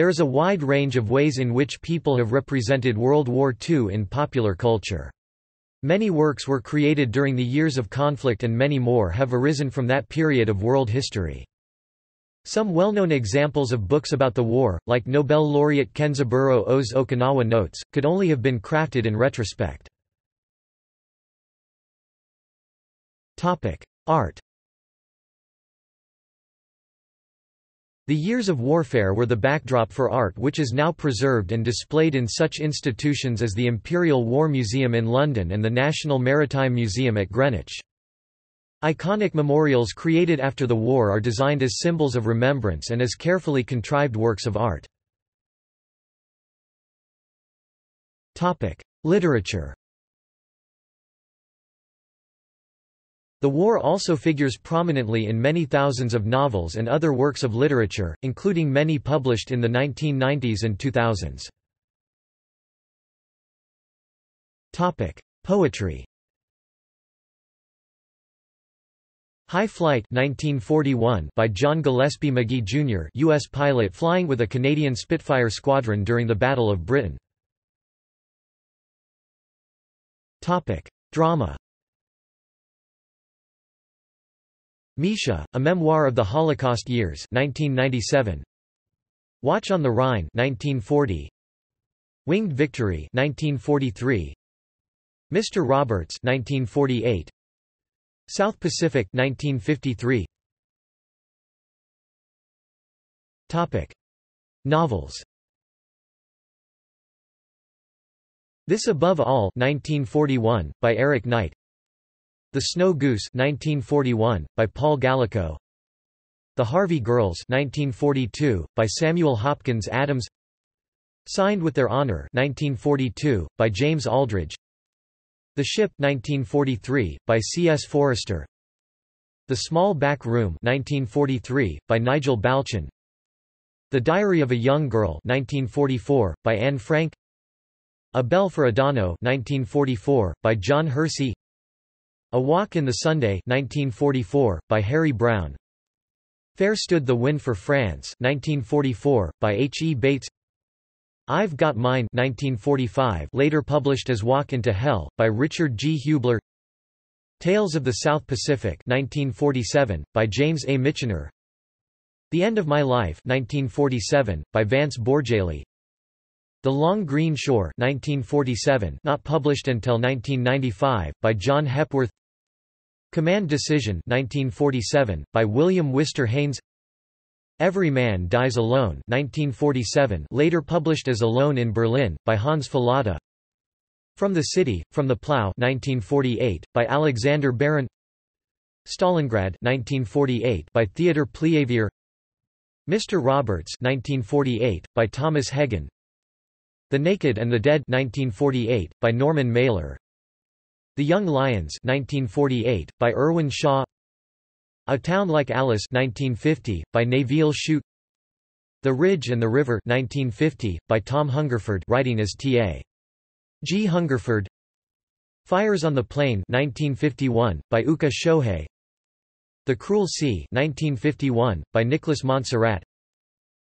There is a wide range of ways in which people have represented World War II in popular culture. Many works were created during the years of conflict and many more have arisen from that period of world history. Some well-known examples of books about the war, like Nobel laureate Kenzaburō Ōe's Okinawa Notes, could only have been crafted in retrospect. Art The years of warfare were the backdrop for art which is now preserved and displayed in such institutions as the Imperial War Museum in London and the National Maritime Museum at Greenwich. Iconic memorials created after the war are designed as symbols of remembrance and as carefully contrived works of art. Literature The war also figures prominently in many thousands of novels and other works of literature, including many published in the 1990s and 2000s. Topic: Poetry High Flight 1941 by John Gillespie Magee, Jr. U.S. pilot flying with a Canadian Spitfire squadron during the Battle of Britain. Topic: Drama Misha, a memoir of the Holocaust years 1997. Watch on the Rhine 1940. Winged Victory 1943. Mr. Roberts 1948. South Pacific 1953 Topic Novels This Above All 1941 by Eric Knight The Snow Goose 1941 by Paul Gallico. The Harvey Girls 1942 by Samuel Hopkins Adams. Signed with Their Honor 1942 by James Aldridge. The Ship 1943, by C. S. Forester The Small Back Room 1943, by Nigel Balchin. The Diary of a Young Girl 1944, by Anne Frank. A Bell for Adano 1944, by John Hersey A Walk in the Sunday 1944, by Harry Brown Fair Stood the Wind for France 1944, by H. E. Bates I've Got Mine 1945 later published as Walk into Hell, by Richard G. Hubler Tales of the South Pacific 1947, by James A. Michener The End of My Life 1947, by Vance Bourjaily The Long Green Shore 1947, not published until 1995, by John Hepworth Command Decision 1947, by William Wister Haines. Every Man Dies Alone 1947 later published as Alone in Berlin, by Hans Fallada From the City, From the Plough 1948, by Alexander Baron Stalingrad 1948, by Theodor Plievier Mr. Roberts 1948, by Thomas Heggen The Naked and the Dead 1948, by Norman Mailer The Young Lions 1948, by Irwin Shaw. A Town Like Alice 1950, by Nevil Shute The Ridge and the River 1950, by Tom Hungerford writing as T.A. G. Hungerford. Fires on the Plain 1951, by Ōoka Shohei. The Cruel Sea 1951, by Nicholas Monsarrat.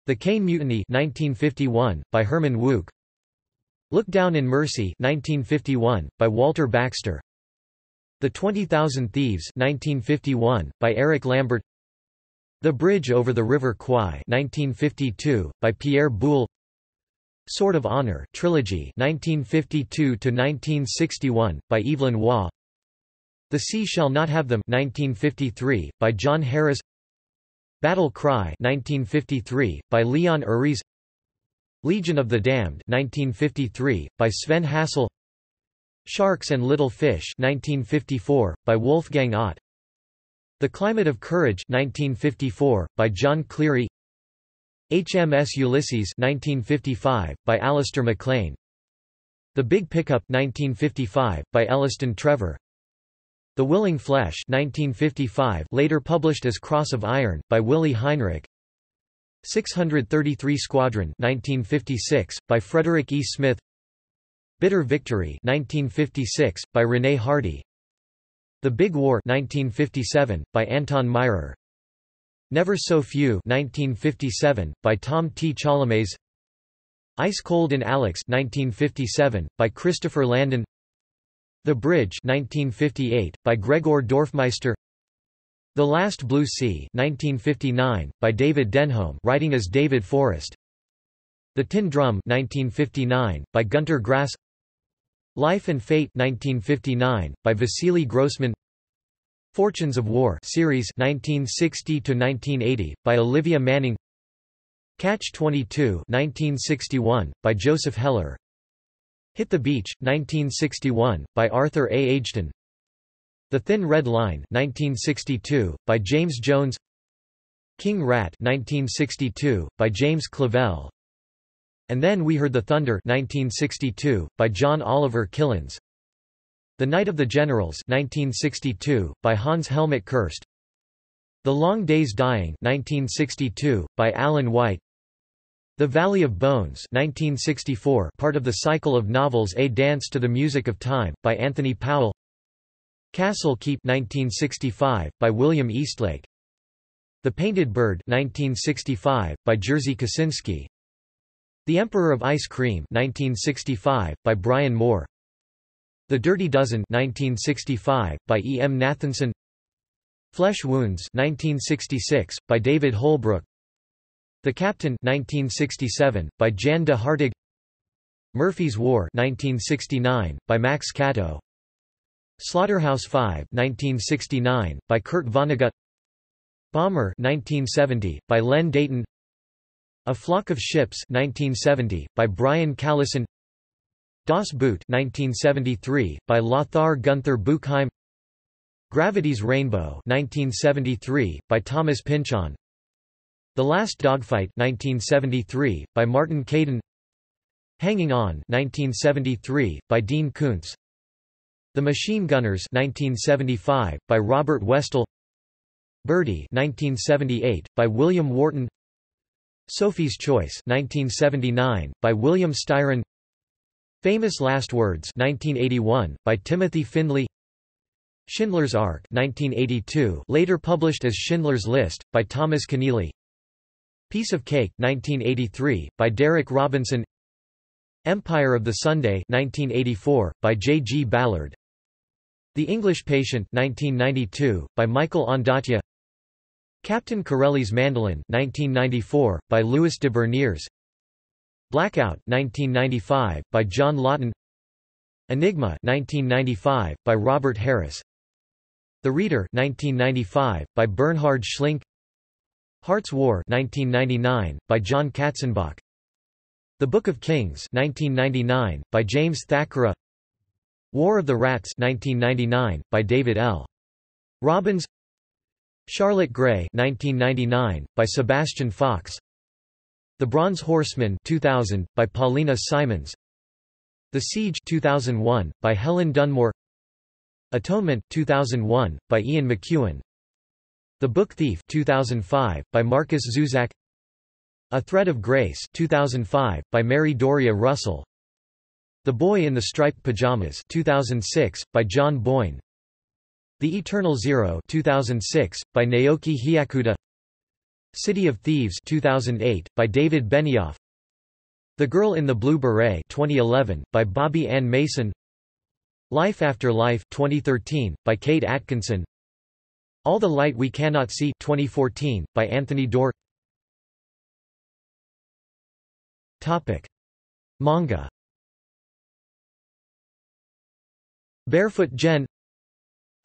The Caine Mutiny 1951, by Herman Wouk Look Down in Mercy 1951, by Walter Baxter. The Twenty Thousand Thieves 1951, by Eric Lambert. The Bridge over the River Kwai 1952, by Pierre Boulle. Sword of Honor Trilogy 1952–1961, by Evelyn Waugh. The Sea Shall Not Have Them 1953, by John Harris. Battle Cry 1953, by Leon Uris Legion of the Damned 1953, by Sven Hassel. Sharks and Little Fish 1954, by Wolfgang Ott. The Climate of Courage 1954, by Jon Cleary. HMS Ulysses 1955, by Alistair MacLean. The Big Pickup 1955, by Elliston Trevor. The Willing Flesh 1955, later published as Cross of Iron, by Willi Heinrich 633 Squadron 1956, by Frederick E. Smith. Bitter Victory 1956, by René Hardy. The Big War 1957, by Anton Myrer Never So Few 1957, by Tom T. Chamales Ice Cold in Alex 1957, by Christopher Landon. The Bridge 1958, by Gregor Dorfmeister The Last Blue Sea 1959, by David Denholm writing as David Forrest. The Tin Drum 1959, by Gunter Grass. Life and Fate 1959, by Vasily Grossman. Fortunes of War series 1960 to 1980 by Olivia Manning. Catch 22 1961 by Joseph Heller. Hit the Beach 1961 by Arthur A. Ageton The Thin Red Line 1962 by James Jones. King Rat 1962 by James Clavell. And Then We Heard the Thunder 1962 by John Oliver Killens the Night of the Generals 1962, by Hans Helmut Kirst The Long Days Dying 1962, by Alan White. The Valley of Bones 1964, part of the cycle of novels A Dance to the Music of Time, by Anthony Powell Castle Keep 1965, by William Eastlake. The Painted Bird 1965, by Jerzy Kosinski The Emperor of Ice Cream 1965, by Brian Moore. The Dirty Dozen 1965, by E. M. Nathanson. Flesh Wounds 1966, by David Holbrook. The Captain 1967, by Jan de Hartog Murphy's War 1969, by Max Catto Slaughterhouse 5 1969, by Kurt Vonnegut. Bomber 1970, by Len Deighton A Flock of Ships 1970, by Brian Callison. Das Boot 1973, by Lothar Gunther Buchheim. Gravity's Rainbow 1973, by Thomas Pynchon. The Last Dogfight 1973, by Martin Caidin Hanging On 1973, by Dean Koontz The Machine Gunners 1975, by Robert Westall Birdy 1978, by William Wharton. Sophie's Choice 1979, by William Styron. Famous Last Words 1981, by Timothy Findley Schindler's Ark 1982, later published as Schindler's List, by Thomas Keneally. Piece of Cake 1983, by Derek Robinson. Empire of the Sunday 1984, by J. G. Ballard The English Patient 1992, by Michael Ondaatje. Captain Corelli's Mandolin 1994, by Louis de Bernières Blackout 1995 by John Lawton. Enigma 1995 by Robert Harris. The Reader 1995 by Bernhard Schlink. Hart's War 1999 by John Katzenbach. The Book of Kings 1999 by James Thackara War of the Rats 1999 by David L. Robbins. Charlotte Gray 1999 by Sebastian Faulks. The Bronze Horseman 2000, by Paulina Simons. The Siege 2001, by Helen Dunmore. Atonement 2001, by Ian McEwan. The Book Thief 2005, by Markus Zusak A Thread of Grace 2005, by Mary Doria Russell The Boy in the Striped Pajamas 2006, by John Boyne. The Eternal Zero 2006, by Naoki Hyakuta City of Thieves 2008, by David Benioff. The Girl in the Blue Beret 2011, by Bobbie Ann Mason. Life After Life 2013, by Kate Atkinson. All the Light We Cannot See 2014, by Anthony Doerr Topic. Manga Barefoot Gen.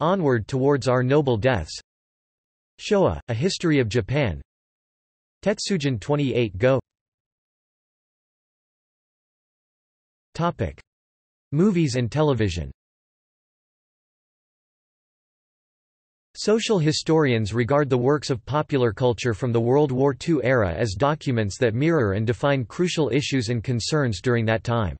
Onward Towards Our Noble Deaths. Showa, A History of Japan. Tetsujin 28 Go. Topic. Movies and television. Social historians regard the works of popular culture from the World War II era as documents that mirror and define crucial issues and concerns during that time.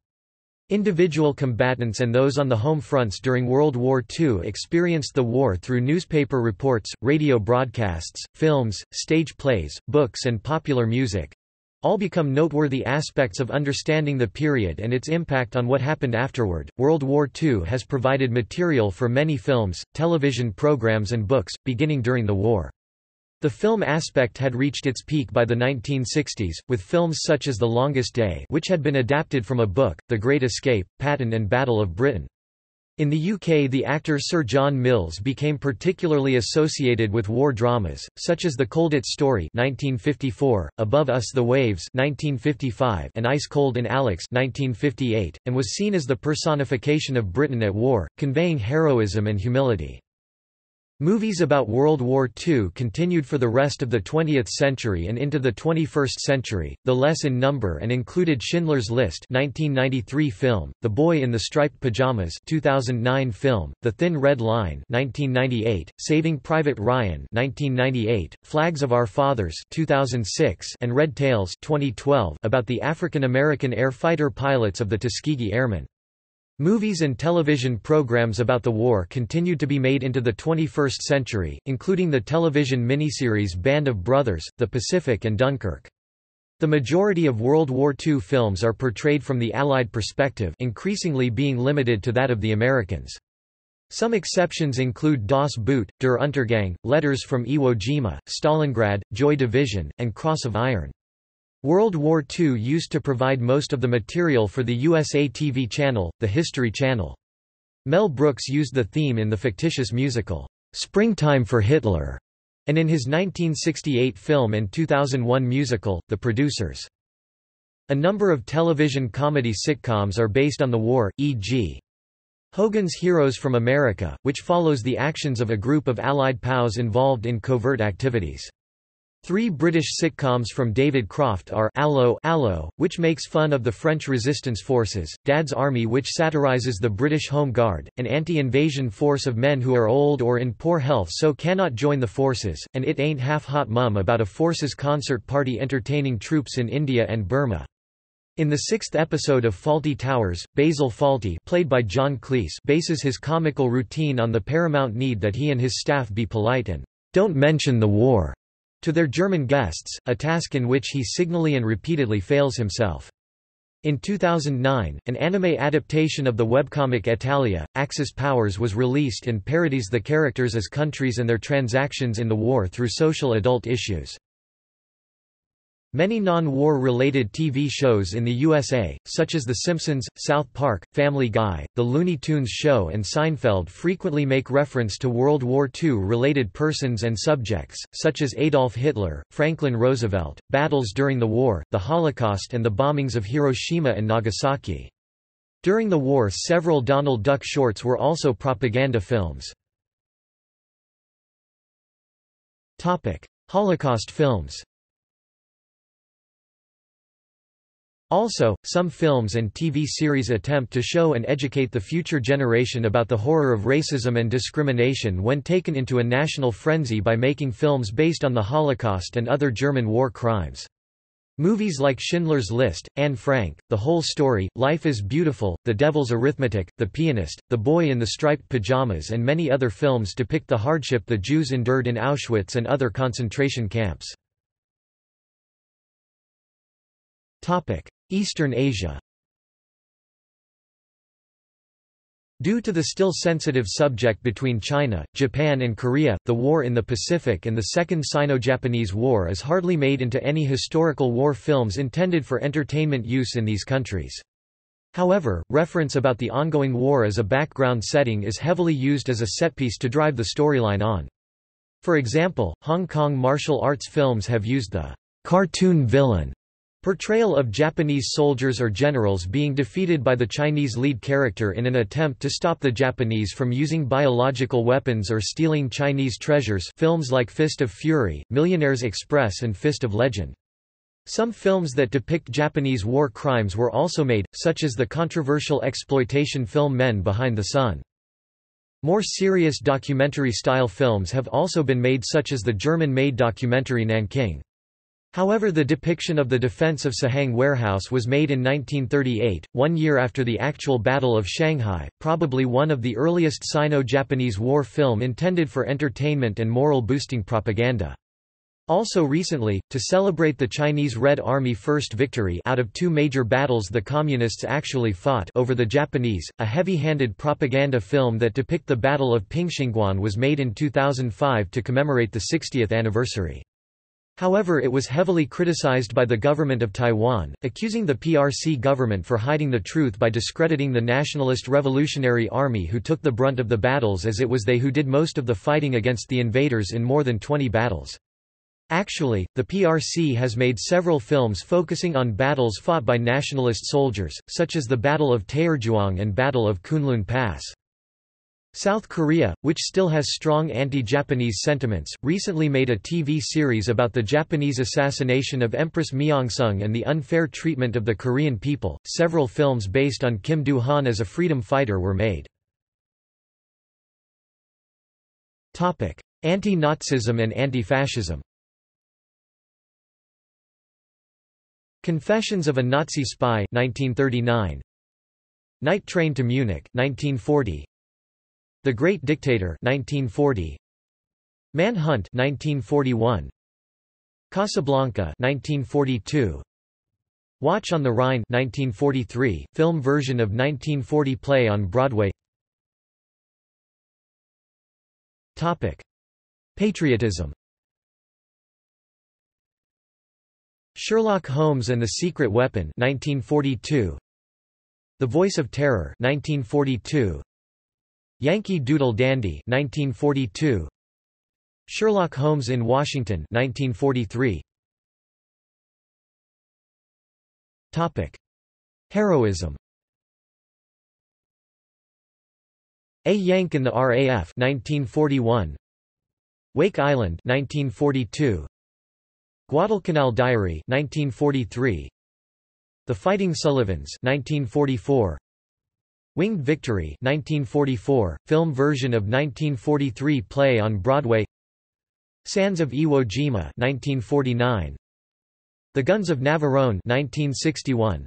Individual combatants and those on the home fronts during World War II experienced the war through newspaper reports, radio broadcasts, films, stage plays, books and popular music all become noteworthy aspects of understanding the period and its impact on what happened afterward. World War II has provided material for many films, television programs and books, beginning during the war. The film aspect had reached its peak by the 1960s, with films such as The Longest Day which had been adapted from a book, The Great Escape, Patton and Battle of Britain. In the UK the actor Sir John Mills became particularly associated with war dramas, such as The Colditz Story 1954, Above Us the Waves 1955, and Ice Cold in Alex 1958, and was seen as the personification of Britain at war, conveying heroism and humility. Movies about World War II continued for the rest of the 20th century and into the 21st century, the less in number and included Schindler's List 1993 film, The Boy in the Striped Pajamas 2009 film, The Thin Red Line 1998, Saving Private Ryan 1998, Flags of Our Fathers 2006, and Red Tails 2012 about the African American air fighter pilots of the Tuskegee Airmen. Movies and television programs about the war continued to be made into the 21st century, including the television miniseries Band of Brothers, The Pacific and Dunkirk. The majority of World War II films are portrayed from the Allied perspective increasingly being limited to that of the Americans. Some exceptions include Das Boot, Der Untergang, Letters from Iwo Jima, Stalingrad, Joy Division, and Cross of Iron. World War II used to provide most of the material for the USA TV channel, the History Channel. Mel Brooks used the theme in the fictitious musical, Springtime for Hitler, and in his 1968 film and 2001 musical, The Producers. A number of television comedy sitcoms are based on the war, e.g. Hogan's Heroes from America, which follows the actions of a group of Allied POWs involved in covert activities. Three British sitcoms from David Croft are Allo, Allo, which makes fun of the French resistance forces, Dad's Army which satirizes the British Home Guard, an anti-invasion force of men who are old or in poor health so cannot join the forces, and It Ain't Half Hot Mum about a forces concert party entertaining troops in India and Burma. In the sixth episode of Fawlty Towers, Basil Fawlty played by John Cleese bases his comical routine on the paramount need that he and his staff be polite and don't mention the war to their German guests, a task in which he signally and repeatedly fails himself. In 2009, an anime adaptation of the webcomic Hetalia, Axis Powers was released and parodies the characters as countries and their transactions in the war through social adult issues. Many non-war related TV shows in the USA, such as The Simpsons, South Park, Family Guy, The Looney Tunes Show and Seinfeld frequently make reference to World War II-related persons and subjects, such as Adolf Hitler, Franklin Roosevelt, battles during the war, the Holocaust and the bombings of Hiroshima and Nagasaki. During the war several Donald Duck shorts were also propaganda films. Holocaust films Also, some films and TV series attempt to show and educate the future generation about the horror of racism and discrimination when taken into a national frenzy by making films based on the Holocaust and other German war crimes. Movies like Schindler's List, Anne Frank, The Whole Story, Life is Beautiful, The Devil's Arithmetic, The Pianist, The Boy in the Striped Pajamas and many other films depict the hardship the Jews endured in Auschwitz and other concentration camps. Eastern Asia Due to the still sensitive subject between China, Japan and Korea, the war in the Pacific and the Second Sino-Japanese War is hardly made into any historical war films intended for entertainment use in these countries. However, reference about the ongoing war as a background setting is heavily used as a setpiece to drive the storyline on. For example, Hong Kong martial arts films have used the cartoon villain Portrayal of Japanese soldiers or generals being defeated by the Chinese lead character in an attempt to stop the Japanese from using biological weapons or stealing Chinese treasures films like Fist of Fury, Millionaire's Express and Fist of Legend. Some films that depict Japanese war crimes were also made, such as the controversial exploitation film Men Behind the Sun. More serious documentary-style films have also been made such as the German-made documentary Nanking. However the depiction of the defense of Sihang Warehouse was made in 1938, one year after the actual Battle of Shanghai, probably one of the earliest Sino-Japanese war film intended for entertainment and moral-boosting propaganda. Also recently, to celebrate the Chinese Red Army first victory out of two major battles the Communists actually fought over the Japanese, a heavy-handed propaganda film that depict the Battle of Pingxingguan was made in 2005 to commemorate the 60th anniversary. However it was heavily criticized by the government of Taiwan, accusing the PRC government for hiding the truth by discrediting the Nationalist Revolutionary Army who took the brunt of the battles as it was they who did most of the fighting against the invaders in more than 20 battles. Actually, the PRC has made several films focusing on battles fought by nationalist soldiers, such as the Battle of Taierzhuang and Battle of Kunlun Pass. South Korea, which still has strong anti-Japanese sentiments, recently made a TV series about the Japanese assassination of Empress Myeongseong and the unfair treatment of the Korean people. Several films based on Kim Du-han as a freedom fighter were made. Topic: Anti-Nazism and anti-fascism. Confessions of a Nazi Spy 1939 Night Train to Munich 1940 The Great Dictator 1940 Manhunt 1941 Casablanca 1942 Watch on the Rhine 1943 film version of 1940 play on Broadway. Topic. Patriotism. Sherlock Holmes and the Secret Weapon 1942 The Voice of Terror 1942 Yankee Doodle Dandy 1942 Sherlock Holmes in Washington 1943 Topic. Heroism. A Yank in the RAF 1941 Wake Island 1942 Guadalcanal Diary 1943 The Fighting Sullivans 1944 Winged Victory 1944 film version of 1943 play on Broadway. Sands of Iwo Jima 1949 The Guns of Navarone 1961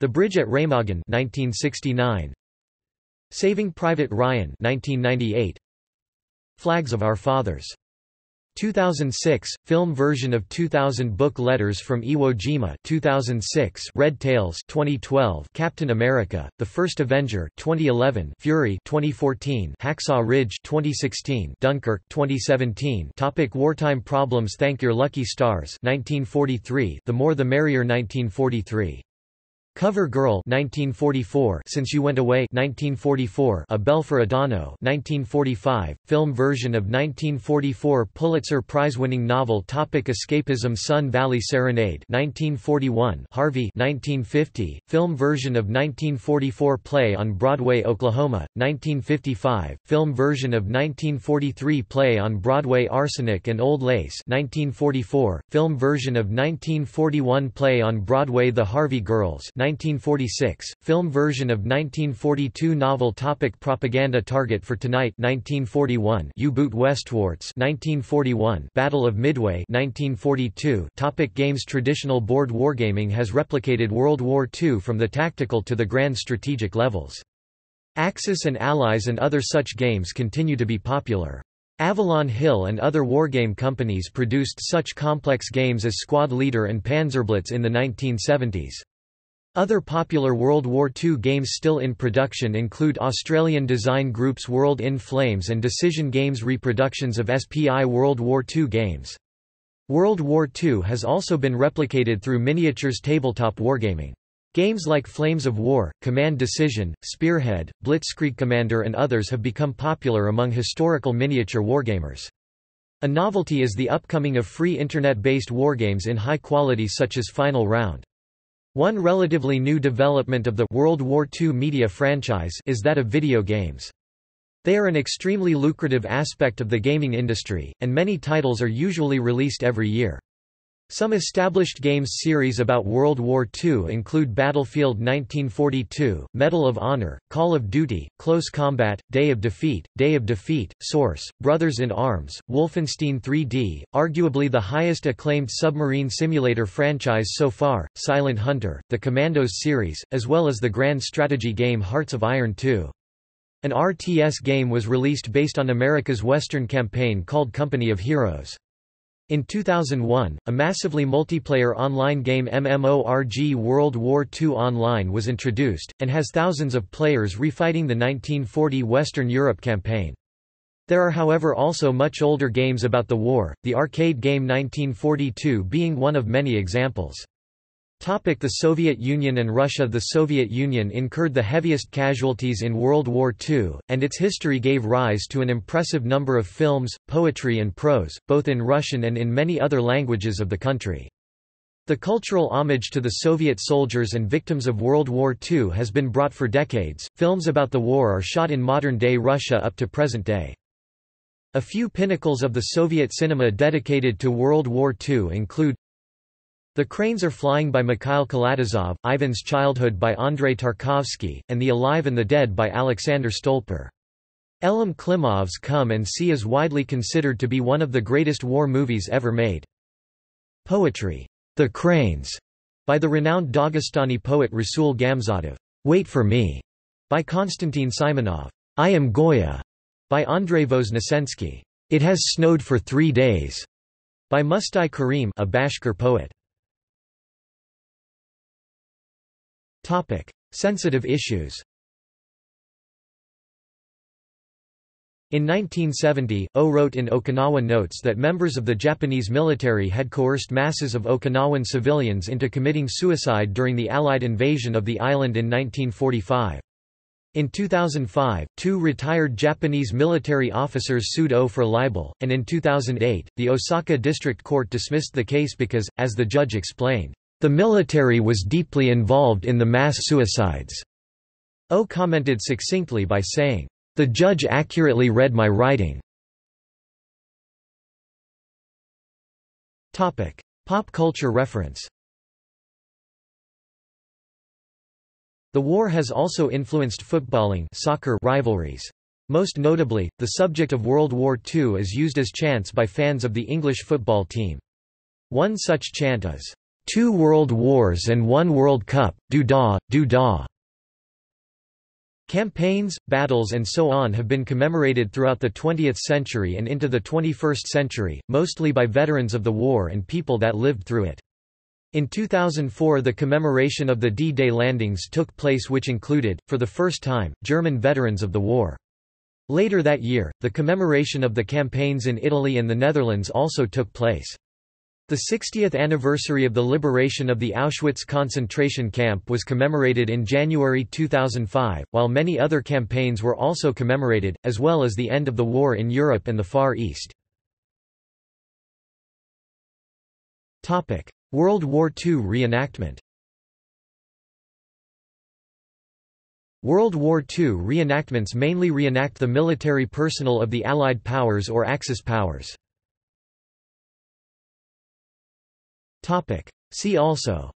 The Bridge at Remagen 1969 Saving Private Ryan 1998 Flags of Our Fathers 2006 film version of 2000 book Letters from Iwo Jima 2006 Red Tails 2012 Captain America The First Avenger 2011 Fury 2014 Hacksaw Ridge 2016 Dunkirk 2017 Topic Wartime problems Thank Your Lucky Stars 1943 The More the Merrier 1943 Cover Girl 1944 Since You Went Away 1944 A Bell for Adano 1945 film version of 1944 Pulitzer Prize winning novel Topic Escapism Sun Valley Serenade 1941 Harvey 1950 film version of 1944 play on Broadway Oklahoma 1955 film version of 1943 play on Broadway Arsenic and Old Lace 1944 film version of 1941 play on Broadway The Harvey Girls 1946, film version of 1942 novel topic Propaganda Target for Tonight 1941 U-boot Westwarts 1941 Battle of Midway 1942 topic Games Traditional board wargaming has replicated World War II from the tactical to the grand strategic levels. Axis and Allies and other such games continue to be popular. Avalon Hill and other wargame companies produced such complex games as Squad Leader and Panzerblitz in the 1970s. Other popular World War II games still in production include Australian design groups World in Flames and Decision Games reproductions of SPI World War II games. World War II has also been replicated through miniatures tabletop wargaming. Games like Flames of War, Command Decision, Spearhead, Blitzkrieg Commander and others have become popular among historical miniature wargamers. A novelty is the upcoming of free internet-based wargames in high quality such as Final Round. One relatively new development of the World War II media franchise is that of video games. They are an extremely lucrative aspect of the gaming industry, and many titles are usually released every year. Some established games series about World War II include Battlefield 1942, Medal of Honor, Call of Duty, Close Combat, Day of Defeat, Day of Defeat, Source, Brothers in Arms, Wolfenstein 3D, arguably the highest acclaimed submarine simulator franchise so far, Silent Hunter, the Commandos series, as well as the grand strategy game Hearts of Iron 2. An RTS game was released based on America's Western campaign called Company of Heroes. In 2001, a massively multiplayer online game MMORG World War II Online was introduced, and has thousands of players refighting the 1940 Western Europe campaign. There are however also much older games about the war, the arcade game 1942 being one of many examples. The Soviet Union and Russia The Soviet Union incurred the heaviest casualties in World War II, and its history gave rise to an impressive number of films, poetry and prose, both in Russian and in many other languages of the country. The cultural homage to the Soviet soldiers and victims of World War II has been brought for decades. Films about the war are shot in modern-day Russia up to present day. A few pinnacles of the Soviet cinema dedicated to World War II include the Cranes Are Flying by Mikhail Kalatozov, Ivan's Childhood by Andrei Tarkovsky, and The Alive and the Dead by Alexander Stolper. Elem Klimov's Come and See is widely considered to be one of the greatest war movies ever made. Poetry, The Cranes, by the renowned Dagestani poet Rasul Gamzatov. Wait for Me, by Konstantin Simonov, I Am Goya, by Andrei Voznesensky, It Has Snowed for Three Days, by Mustai Karim a Bashkir poet. Topic: Sensitive issues. In 1970, Ōe wrote in Okinawa Notes that members of the Japanese military had coerced masses of Okinawan civilians into committing suicide during the Allied invasion of the island in 1945. In 2005, two retired Japanese military officers sued Ōe for libel, and in 2008, the Osaka District Court dismissed the case because, as the judge explained, the military was deeply involved in the mass suicides. Ōe commented succinctly by saying, The judge accurately read my writing. Topic. Pop culture reference The war has also influenced footballing soccer rivalries. Most notably, the subject of World War II is used as chants by fans of the English football team. One such chant is, Two World Wars and One World Cup, do-da, do-da. Campaigns, battles and so on have been commemorated throughout the 20th century and into the 21st century, mostly by veterans of the war and people that lived through it. In 2004 the commemoration of the D-Day landings took place which included, for the first time, German veterans of the war. Later that year, the commemoration of the campaigns in Italy and the Netherlands also took place. The 60th anniversary of the liberation of the Auschwitz concentration camp was commemorated in January 2005, while many other campaigns were also commemorated, as well as the end of the war in Europe and the Far East. World War II reenactment World War II reenactments mainly reenact the military personnel of the Allied powers or Axis powers. Topic. See also.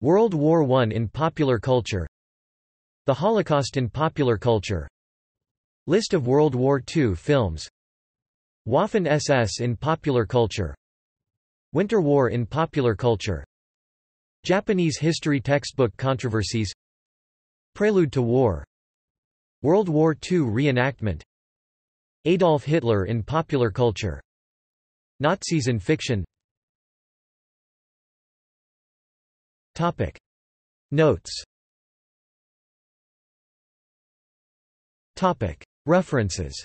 World War I in popular culture. The Holocaust in popular culture. List of World War II films. Waffen-SS in popular culture. Winter War in popular culture. Japanese history textbook controversies. Prelude to War. World War II reenactment. Adolf Hitler in popular culture Nazis in fiction Topic. Notes Topic. References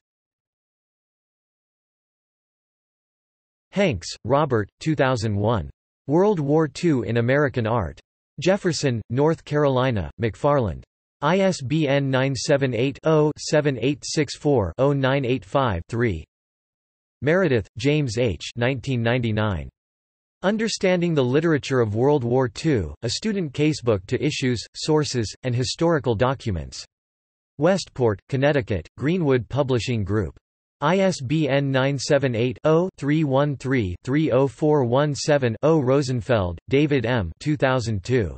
Hanks, Robert, 2001. World War II in American Art. Jefferson, North Carolina, McFarland. ISBN 978 Meredith, James H. 1999. Understanding the Literature of World War II, a student casebook to issues, sources, and historical documents. Westport, Connecticut, Greenwood Publishing Group. ISBN 978-0-313-30417-0 Rosenfeld, David M. 2002.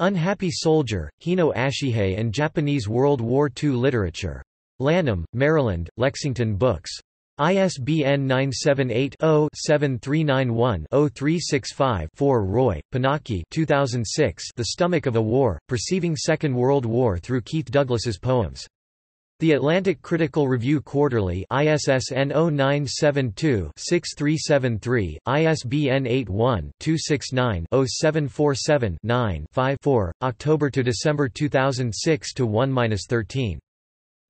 Unhappy Soldier, Hino Ashihei and Japanese World War II Literature. Lanham, Maryland, Lexington Books. ISBN 978-0-7391-0365-4 Roy, Pinaki 2006 The Stomach of a War, Perceiving Second World War Through Keith Douglas's Poems. The Atlantic Critical Review Quarterly ISSN 0972-6373, ISBN 81-269-0747-9-5-4, October to December 2006 to 1-13.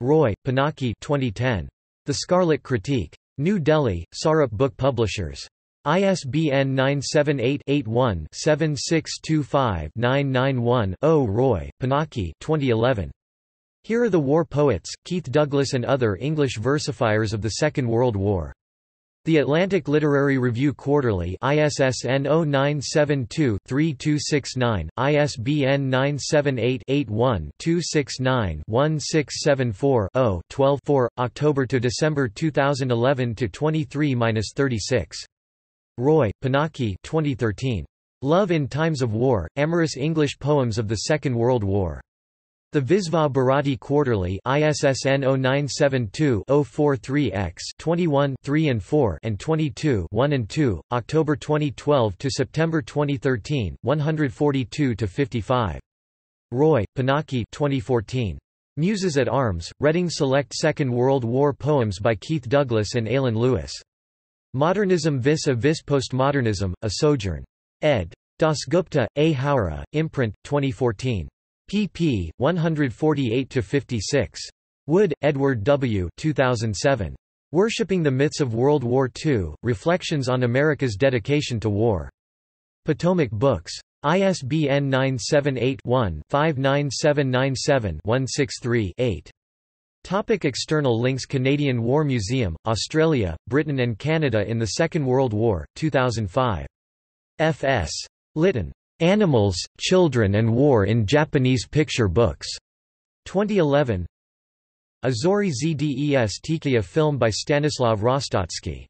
Roy, Pinaki 2010. The Scarlet Critique. New Delhi, Sarup Book Publishers. ISBN 978-81-7625-991-0 Roy, Pinaki 2011. Here are the War Poets, Keith Douglas and other English versifiers of the Second World War. The Atlantic Literary Review Quarterly ISSN 0972-3269, ISBN 978-81-269-1674-0-12-4, October to December 2011 to 23-36. Roy, Pinaki 2013. Love in Times of War, Amorous English Poems of the Second World War. The Visva Bharati Quarterly ISSN 0972-043-X 21 3 and 4 and 22 1 and 2, October 2012 to September 2013, 142 to 55. Roy, Pinaki 2014. Muses at Arms: Reading Select Second World War Poems by Keith Douglas and Alun Lewis. Modernism vis a vis Postmodernism: A Sojourn. Ed. Dasgupta, A. Howrah, imprint, 2014 pp. 148–56. Wood, Edward W. 2007. Worshipping the Myths of World War II, Reflections on America's Dedication to War. Potomac Books. ISBN 978-1-59797-163-8. Topic external links Canadian War Museum, Australia, Britain and Canada in the Second World War, 2005. F.S. Litten. Animals, Children and War in Japanese Picture Books. 2011 A Zori Zdes Tikhiye film by Stanislav Rostotsky